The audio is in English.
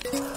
Yeah.